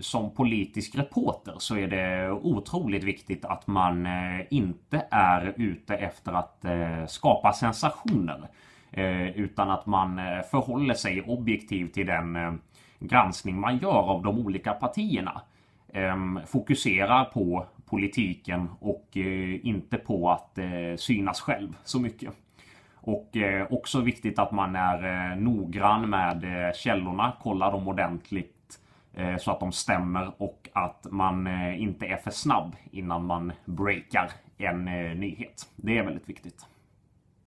som politisk reporter så är det otroligt viktigt att man eh, inte är ute efter att eh, skapa sensationer. Eh, utan att man förhåller sig objektiv till den granskning man gör av de olika partierna. Ehm, fokuserar på politiken och inte på att synas själv så mycket. Och också viktigt att man är noggrann med källorna, kollar dem ordentligt Eh, så att de stämmer och att man eh, inte är för snabb innan man breakar en eh, nyhet. Det är väldigt viktigt.